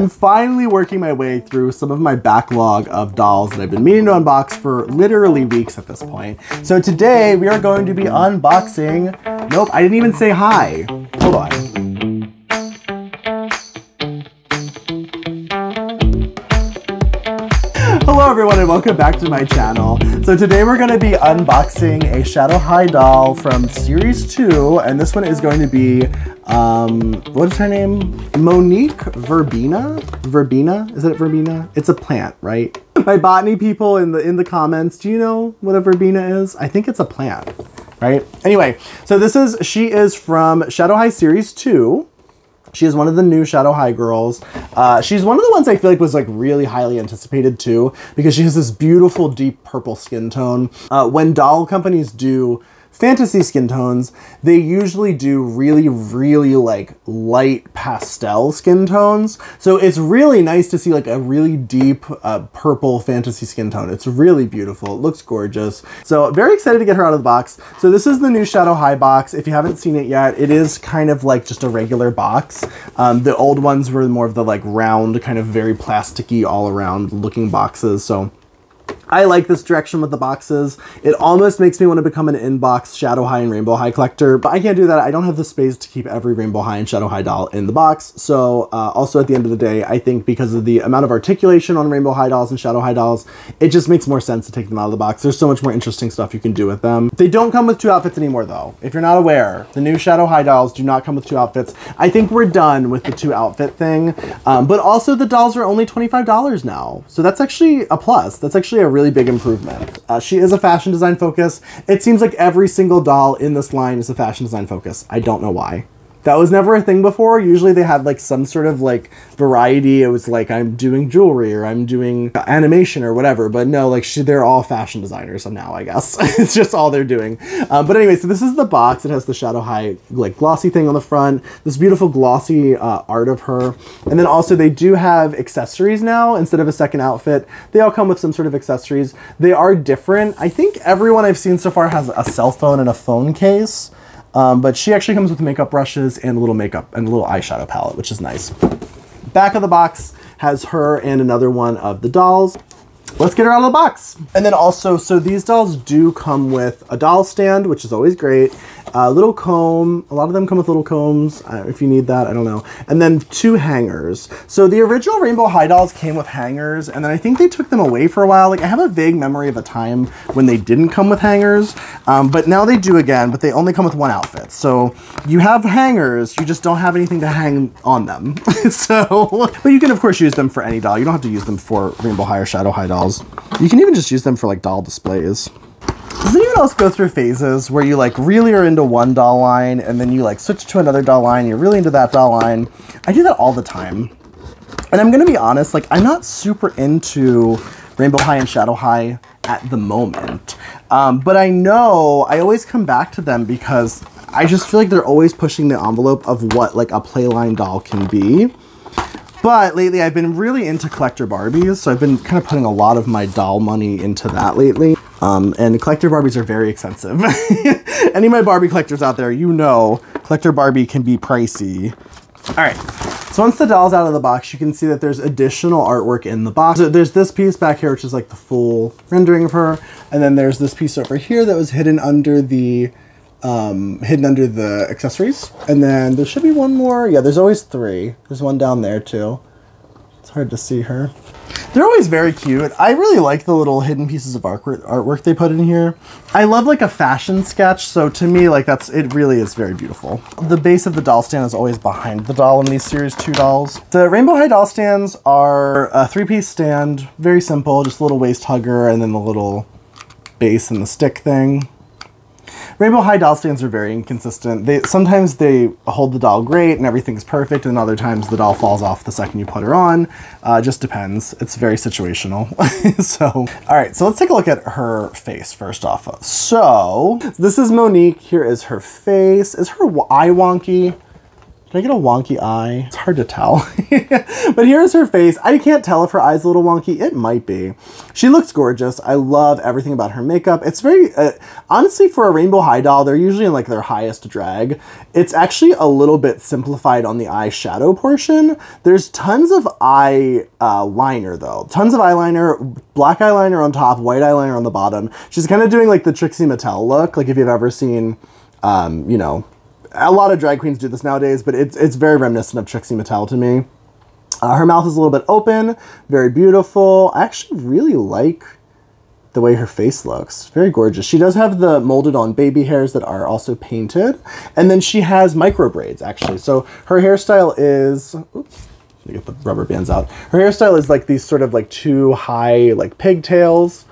I'm finally working my way through some of my backlog of dolls that I've been meaning to unbox for literally weeks at this point. So today we are going to be unboxing, nope, I didn't even say hi. Hold on. Everyone and welcome back to my channel. So today we're going to be unboxing a Shadow High doll from Series 2 and this one is going to be, um, what is her name? Monique Verbena? Verbena? Is it Verbena? It's a plant, right? My botany people in the in the comments, do you know what a verbena is? I think it's a plant, right? Anyway, so this is, she is from Shadow High Series 2. She is one of the new Shadow High girls. Uh, she's one of the ones I feel like was like really highly anticipated too because she has this beautiful deep purple skin tone. Uh, when doll companies do fantasy skin tones, they usually do really, really like light pastel skin tones. So it's really nice to see like a really deep uh, purple fantasy skin tone. It's really beautiful. It looks gorgeous. So very excited to get her out of the box. So this is the new Shadow High box. If you haven't seen it yet, it is kind of like just a regular box. Um, the old ones were more of the like round, kind of very plasticky all around looking boxes. So I like this direction with the boxes. It almost makes me want to become an inbox Shadow High and Rainbow High collector, but I can't do that. I don't have the space to keep every Rainbow High and Shadow High doll in the box. So uh, also at the end of the day, I think because of the amount of articulation on Rainbow High dolls and Shadow High dolls, it just makes more sense to take them out of the box. There's so much more interesting stuff you can do with them. They don't come with two outfits anymore though. If you're not aware, the new Shadow High dolls do not come with two outfits. I think we're done with the two outfit thing, um, but also the dolls are only $25 now. So that's actually a plus. That's actually a really big improvement. Uh, she is a fashion design focus. It seems like every single doll in this line is a fashion design focus. I don't know why. That was never a thing before. Usually they had like some sort of like variety. It was like I'm doing jewelry or I'm doing animation or whatever. But no, like she, they're all fashion designers now, I guess. it's just all they're doing. Um, but anyway, so this is the box. It has the Shadow High like glossy thing on the front. This beautiful glossy uh, art of her. And then also they do have accessories now instead of a second outfit. They all come with some sort of accessories. They are different. I think everyone I've seen so far has a cell phone and a phone case. Um, but she actually comes with makeup brushes and a little makeup and a little eyeshadow palette, which is nice. Back of the box has her and another one of the dolls. Let's get her out of the box. And then also, so these dolls do come with a doll stand, which is always great a little comb. A lot of them come with little combs, uh, if you need that, I don't know. And then two hangers. So the original Rainbow High dolls came with hangers, and then I think they took them away for a while. Like I have a vague memory of a time when they didn't come with hangers, um, but now they do again, but they only come with one outfit. So you have hangers, you just don't have anything to hang on them. so, but you can of course use them for any doll. You don't have to use them for Rainbow High or Shadow High dolls. You can even just use them for like doll displays. Does anyone else go through phases where you like really are into one doll line and then you like switch to another doll line, you're really into that doll line? I do that all the time. And I'm gonna be honest, like I'm not super into Rainbow High and Shadow High at the moment. Um, but I know I always come back to them because I just feel like they're always pushing the envelope of what like a playline doll can be. But lately I've been really into collector Barbies, so I've been kind of putting a lot of my doll money into that lately. Um, and collector Barbies are very expensive. Any of my Barbie collectors out there, you know collector Barbie can be pricey. All right, so once the doll's out of the box, you can see that there's additional artwork in the box. So there's this piece back here, which is like the full rendering of her. And then there's this piece over here that was hidden under the um, hidden under the accessories. And then there should be one more. Yeah, there's always three. There's one down there too. It's hard to see her. They're always very cute. I really like the little hidden pieces of artwork, artwork they put in here. I love like a fashion sketch, so to me, like that's, it really is very beautiful. The base of the doll stand is always behind the doll in these series two dolls. The Rainbow High doll stands are a three-piece stand, very simple, just a little waist hugger and then the little base and the stick thing. Rainbow High doll stands are very inconsistent. They sometimes they hold the doll great and everything's perfect, and other times the doll falls off the second you put her on. Uh, just depends. It's very situational. so, all right, so let's take a look at her face first off. So this is Monique. Here is her face. Is her eye wonky? Did I get a wonky eye? It's hard to tell. but here's her face. I can't tell if her eye's a little wonky. It might be. She looks gorgeous. I love everything about her makeup. It's very, uh, honestly, for a Rainbow High doll, they're usually in like their highest drag. It's actually a little bit simplified on the eyeshadow portion. There's tons of eye uh, liner though. Tons of eyeliner, black eyeliner on top, white eyeliner on the bottom. She's kind of doing like the Trixie Mattel look. Like if you've ever seen, um, you know, a lot of drag queens do this nowadays, but it's, it's very reminiscent of Trixie Mattel to me. Uh, her mouth is a little bit open, very beautiful. I actually really like the way her face looks. Very gorgeous. She does have the molded on baby hairs that are also painted. And then she has micro braids actually. So her hairstyle is, oops, let me get the rubber bands out. Her hairstyle is like these sort of like two high like pigtails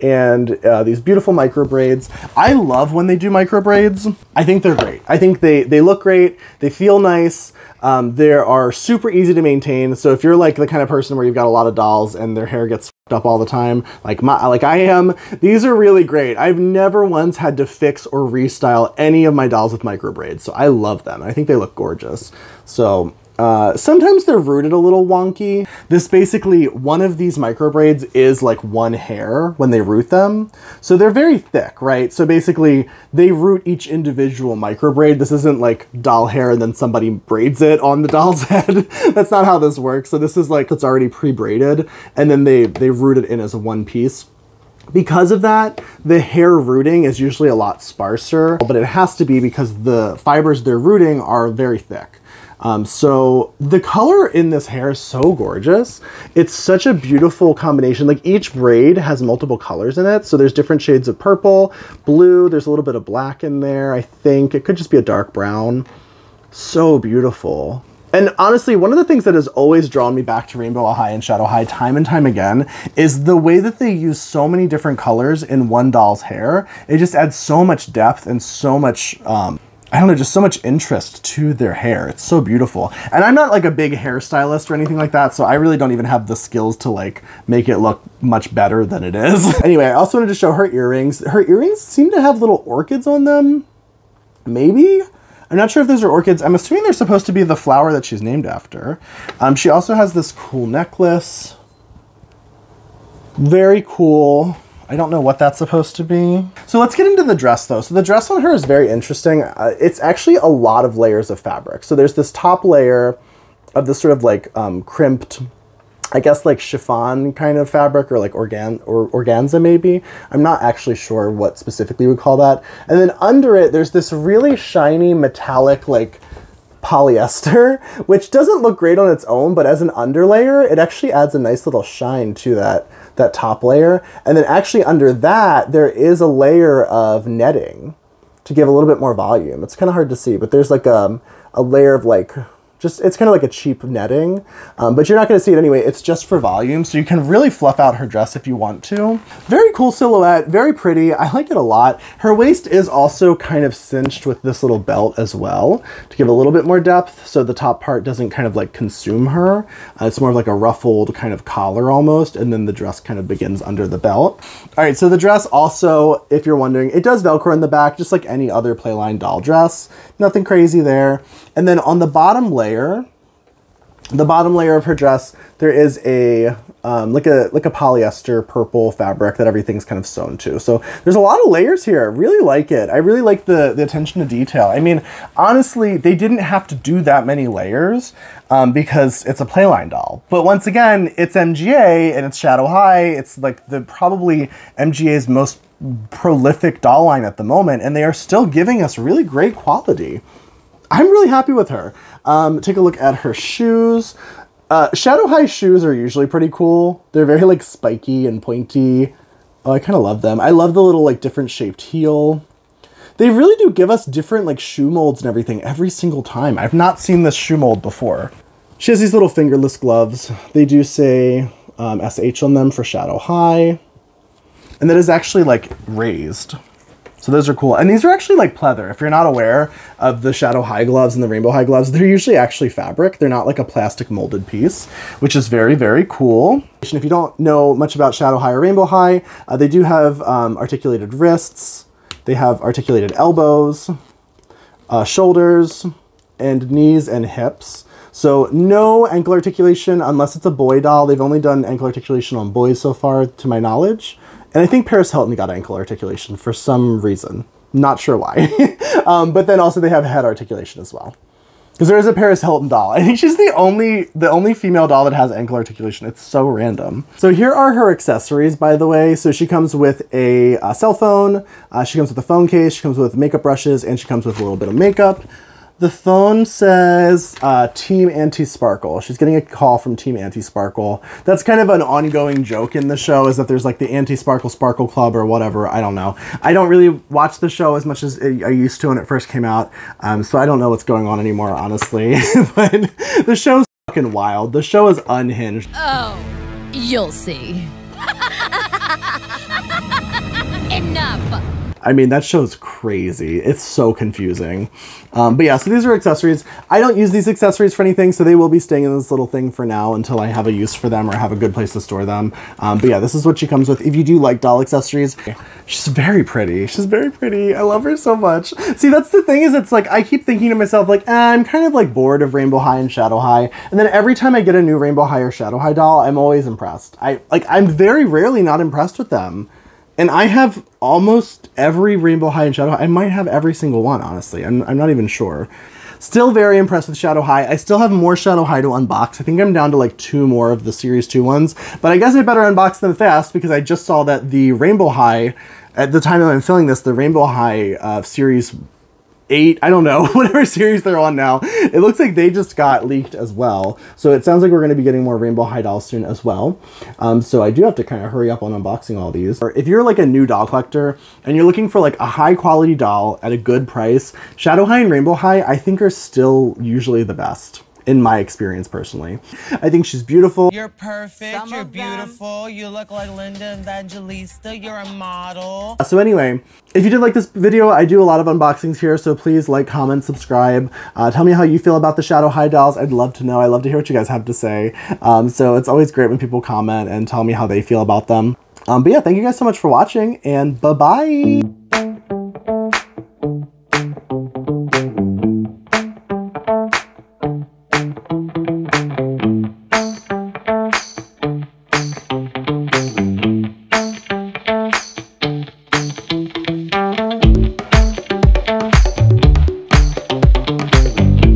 and uh, these beautiful micro braids. I love when they do micro braids. I think they're great. I think they, they look great. They feel nice. Um, they are super easy to maintain. So if you're like the kind of person where you've got a lot of dolls and their hair gets up all the time, like my, like I am, these are really great. I've never once had to fix or restyle any of my dolls with micro braids. So I love them. I think they look gorgeous. So uh, sometimes they're rooted a little wonky. This basically, one of these micro braids is like one hair when they root them. So they're very thick, right? So basically they root each individual micro braid. This isn't like doll hair and then somebody braids it on the doll's head. That's not how this works. So this is like, it's already pre-braided and then they, they root it in as a one piece. Because of that, the hair rooting is usually a lot sparser, but it has to be because the fibers they're rooting are very thick. Um, so the color in this hair is so gorgeous. It's such a beautiful combination. Like each braid has multiple colors in it. So there's different shades of purple, blue, there's a little bit of black in there, I think. It could just be a dark brown. So beautiful. And honestly, one of the things that has always drawn me back to Rainbow High and Shadow High time and time again is the way that they use so many different colors in one doll's hair. It just adds so much depth and so much um, I don't know, just so much interest to their hair. It's so beautiful. And I'm not like a big hairstylist or anything like that, so I really don't even have the skills to like make it look much better than it is. anyway, I also wanted to show her earrings. Her earrings seem to have little orchids on them. Maybe? I'm not sure if those are orchids. I'm assuming they're supposed to be the flower that she's named after. Um, she also has this cool necklace. Very cool. I don't know what that's supposed to be. So let's get into the dress though. So the dress on her is very interesting. Uh, it's actually a lot of layers of fabric. So there's this top layer of this sort of like um, crimped, I guess like chiffon kind of fabric or like organ or organza maybe. I'm not actually sure what specifically we call that. And then under it, there's this really shiny metallic like polyester, which doesn't look great on its own, but as an underlayer, it actually adds a nice little shine to that that top layer. And then actually under that, there is a layer of netting to give a little bit more volume. It's kind of hard to see, but there's like a, um, a layer of like just it's kind of like a cheap netting, um, but you're not going to see it anyway. It's just for volume, so you can really fluff out her dress if you want to. Very cool silhouette, very pretty. I like it a lot. Her waist is also kind of cinched with this little belt as well to give a little bit more depth, so the top part doesn't kind of like consume her. Uh, it's more of like a ruffled kind of collar almost, and then the dress kind of begins under the belt. All right, so the dress also, if you're wondering, it does Velcro in the back, just like any other Playline doll dress. Nothing crazy there. And then on the bottom layer, the bottom layer of her dress, there is a um, like a like a polyester purple fabric that everything's kind of sewn to. So there's a lot of layers here. I really like it. I really like the the attention to detail. I mean, honestly, they didn't have to do that many layers um, because it's a playline doll. But once again, it's MGA and it's Shadow High. It's like the probably MGA's most prolific doll line at the moment, and they are still giving us really great quality. I'm really happy with her. Um, take a look at her shoes. Uh, Shadow High shoes are usually pretty cool. They're very like spiky and pointy. Oh, I kind of love them. I love the little like different shaped heel. They really do give us different like shoe molds and everything every single time. I've not seen this shoe mold before. She has these little fingerless gloves. They do say um, SH on them for Shadow High. And that is actually like raised. So those are cool. And these are actually like pleather. If you're not aware of the Shadow High gloves and the Rainbow High gloves, they're usually actually fabric. They're not like a plastic molded piece, which is very, very cool. If you don't know much about Shadow High or Rainbow High, uh, they do have um, articulated wrists. They have articulated elbows, uh, shoulders, and knees and hips. So no ankle articulation unless it's a boy doll. They've only done ankle articulation on boys so far, to my knowledge. And I think Paris Hilton got ankle articulation for some reason. Not sure why. um, but then also they have head articulation as well. Because there is a Paris Hilton doll. I think she's the only the only female doll that has ankle articulation. It's so random. So here are her accessories, by the way. So she comes with a, a cell phone, uh, she comes with a phone case, she comes with makeup brushes, and she comes with a little bit of makeup. The phone says uh, Team Anti Sparkle. She's getting a call from Team Anti Sparkle. That's kind of an ongoing joke in the show is that there's like the Anti Sparkle Sparkle Club or whatever. I don't know. I don't really watch the show as much as I used to when it first came out, um, so I don't know what's going on anymore, honestly. but the show's fucking wild. The show is unhinged. Oh, you'll see. Enough. I mean, that show's crazy. It's so confusing. Um, but yeah, so these are accessories. I don't use these accessories for anything, so they will be staying in this little thing for now until I have a use for them or have a good place to store them. Um, but yeah, this is what she comes with. If you do like doll accessories, she's very pretty. She's very pretty. I love her so much. See, that's the thing is it's like, I keep thinking to myself, like, eh, I'm kind of like bored of Rainbow High and Shadow High. And then every time I get a new Rainbow High or Shadow High doll, I'm always impressed. I like, I'm very rarely not impressed with them. And I have almost every Rainbow High and Shadow High. I might have every single one, honestly. I'm, I'm not even sure. Still very impressed with Shadow High. I still have more Shadow High to unbox. I think I'm down to like two more of the Series 2 ones. But I guess I better unbox them fast because I just saw that the Rainbow High, at the time that I'm filming this, the Rainbow High uh, Series eight, I don't know, whatever series they're on now. It looks like they just got leaked as well. So it sounds like we're going to be getting more Rainbow High dolls soon as well. Um, so I do have to kind of hurry up on unboxing all these. If you're like a new doll collector and you're looking for like a high quality doll at a good price, Shadow High and Rainbow High I think are still usually the best in my experience personally. I think she's beautiful. You're perfect, Some you're beautiful, them. you look like Linda Evangelista, you're a model. So anyway, if you did like this video, I do a lot of unboxings here, so please like, comment, subscribe. Uh, tell me how you feel about the Shadow High dolls. I'd love to know. I love to hear what you guys have to say. Um, so it's always great when people comment and tell me how they feel about them. Um, but yeah, thank you guys so much for watching, and bye-bye!